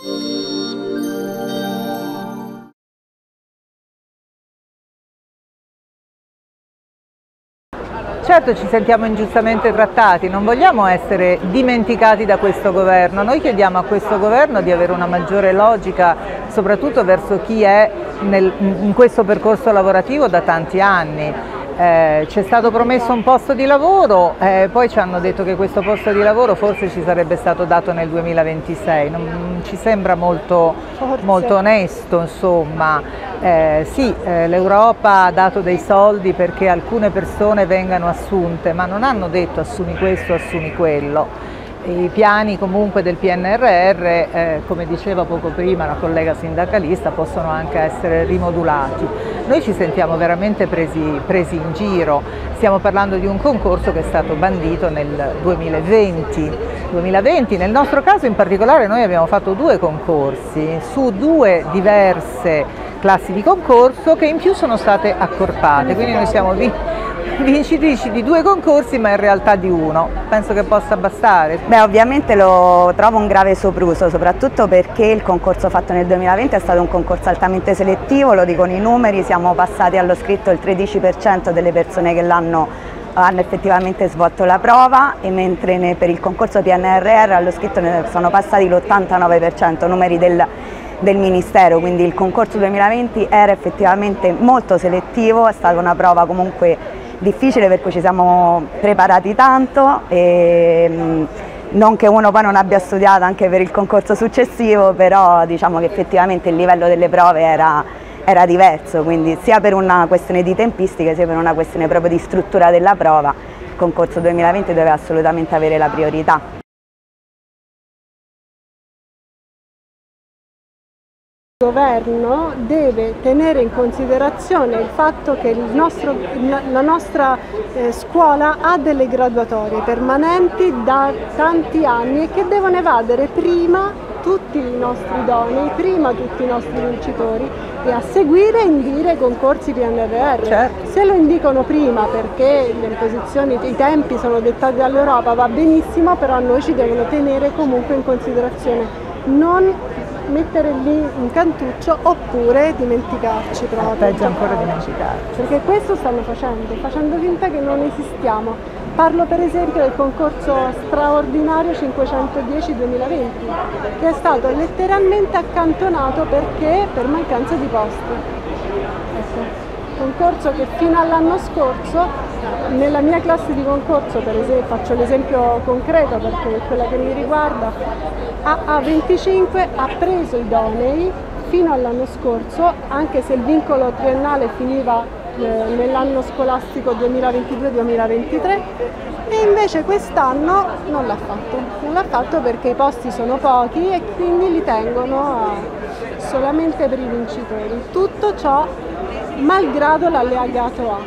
Certo ci sentiamo ingiustamente trattati, non vogliamo essere dimenticati da questo governo, noi chiediamo a questo governo di avere una maggiore logica soprattutto verso chi è nel, in questo percorso lavorativo da tanti anni. Eh, ci è stato promesso un posto di lavoro, eh, poi ci hanno detto che questo posto di lavoro forse ci sarebbe stato dato nel 2026, non, non ci sembra molto, molto onesto insomma. Eh, sì, eh, l'Europa ha dato dei soldi perché alcune persone vengano assunte, ma non hanno detto assumi questo, assumi quello. I piani comunque del PNRR, eh, come diceva poco prima la collega sindacalista, possono anche essere rimodulati. Noi ci sentiamo veramente presi, presi in giro, stiamo parlando di un concorso che è stato bandito nel 2020. 2020. Nel nostro caso in particolare noi abbiamo fatto due concorsi su due diverse classi di concorso che in più sono state accorpate, quindi noi siamo vincitrici di due concorsi ma in realtà di uno. Penso che possa bastare. Beh ovviamente lo trovo un grave sopruso, soprattutto perché il concorso fatto nel 2020 è stato un concorso altamente selettivo, lo dicono i numeri, siamo passati allo scritto il 13% delle persone che l'hanno hanno effettivamente svolto la prova e mentre per il concorso PNRR allo scritto ne sono passati l'89%, numeri del, del Ministero, quindi il concorso 2020 era effettivamente molto selettivo, è stata una prova comunque difficile per cui ci siamo preparati tanto e mm, non che uno poi non abbia studiato anche per il concorso successivo, però diciamo che effettivamente il livello delle prove era, era diverso, quindi sia per una questione di tempistiche sia per una questione proprio di struttura della prova, il concorso 2020 doveva assolutamente avere la priorità. Governo deve tenere in considerazione il fatto che il nostro, la nostra eh, scuola ha delle graduatorie permanenti da tanti anni e che devono evadere prima tutti i nostri idonei, prima tutti i nostri vincitori e a seguire indire i concorsi PNRR. Certo. Se lo indicano prima perché le imposizioni, i tempi sono dettati dall'Europa va benissimo, però noi ci devono tenere comunque in considerazione. Non mettere lì un cantuccio oppure dimenticarci proprio. Peggio ancora dimenticarci. Perché questo stanno facendo, facendo finta che non esistiamo. Parlo per esempio del concorso straordinario 510-2020 che è stato letteralmente accantonato perché per mancanza di posti. Concorso che fino all'anno scorso nella mia classe di concorso, per esempio, faccio l'esempio concreto perché è quella che mi riguarda, A25 ha preso idonei fino all'anno scorso, anche se il vincolo triennale finiva eh, nell'anno scolastico 2022-2023 e invece quest'anno non l'ha fatto, non l'ha fatto perché i posti sono pochi e quindi li tengono solamente per i vincitori. Tutto ciò malgrado l'allegato A,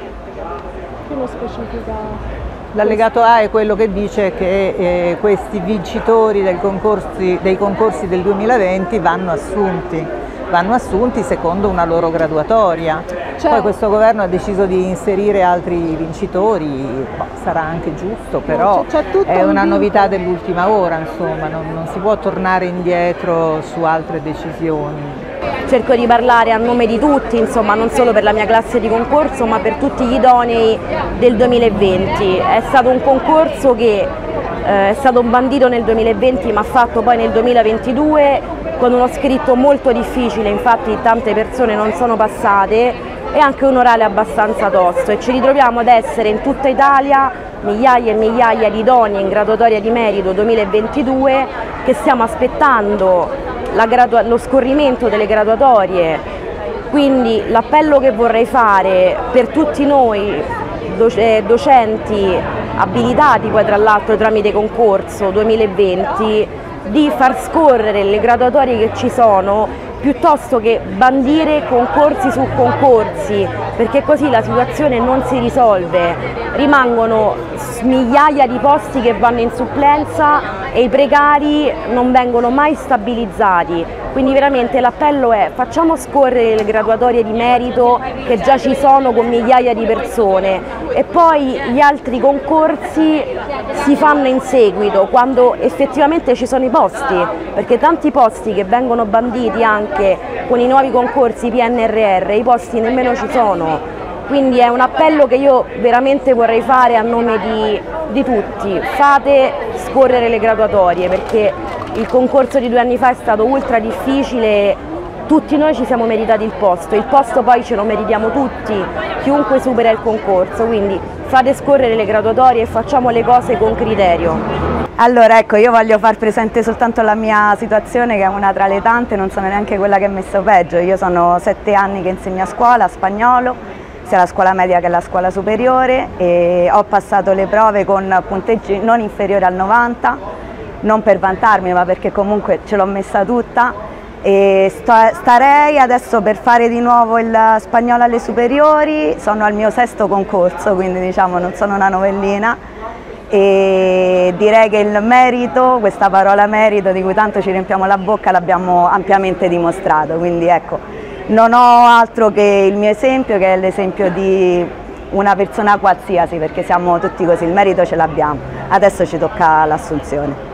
che non specifica? L'allegato A è quello che dice che eh, questi vincitori concorsi, dei concorsi del 2020 vanno assunti, vanno assunti secondo una loro graduatoria. Cioè, Poi questo governo ha deciso di inserire altri vincitori, boh, sarà anche giusto, però è una novità dell'ultima ora, insomma, non, non si può tornare indietro su altre decisioni cerco di parlare a nome di tutti, insomma non solo per la mia classe di concorso ma per tutti gli idonei del 2020. È stato un concorso che eh, è stato bandito nel 2020 ma fatto poi nel 2022 con uno scritto molto difficile, infatti tante persone non sono passate e anche un orale abbastanza tosto e ci ritroviamo ad essere in tutta Italia migliaia e migliaia di idonei in graduatoria di merito 2022 che stiamo aspettando lo scorrimento delle graduatorie, quindi l'appello che vorrei fare per tutti noi docenti abilitati poi tra l'altro tramite concorso 2020 di far scorrere le graduatorie che ci sono piuttosto che bandire concorsi su concorsi perché così la situazione non si risolve, rimangono migliaia di posti che vanno in supplenza e i precari non vengono mai stabilizzati, quindi veramente l'appello è facciamo scorrere le graduatorie di merito che già ci sono con migliaia di persone e poi gli altri concorsi si fanno in seguito quando effettivamente ci sono i posti, perché tanti posti che vengono banditi anche con i nuovi concorsi PNRR, i posti nemmeno ci sono. Quindi è un appello che io veramente vorrei fare a nome di, di tutti, fate scorrere le graduatorie perché il concorso di due anni fa è stato ultra difficile tutti noi ci siamo meritati il posto, il posto poi ce lo meritiamo tutti, chiunque supera il concorso, quindi fate scorrere le graduatorie e facciamo le cose con criterio. Allora ecco, io voglio far presente soltanto la mia situazione che è una tra le tante, non sono neanche quella che è messo peggio, io sono sette anni che insegno a scuola, spagnolo, sia la scuola media che la scuola superiore e ho passato le prove con punteggi non inferiori al 90 non per vantarmi ma perché comunque ce l'ho messa tutta. E starei adesso per fare di nuovo il spagnolo alle superiori, sono al mio sesto concorso quindi diciamo non sono una novellina. E direi che il merito, questa parola merito di cui tanto ci riempiamo la bocca l'abbiamo ampiamente dimostrato, quindi ecco non ho altro che il mio esempio che è l'esempio di una persona qualsiasi perché siamo tutti così, il merito ce l'abbiamo, adesso ci tocca l'assunzione.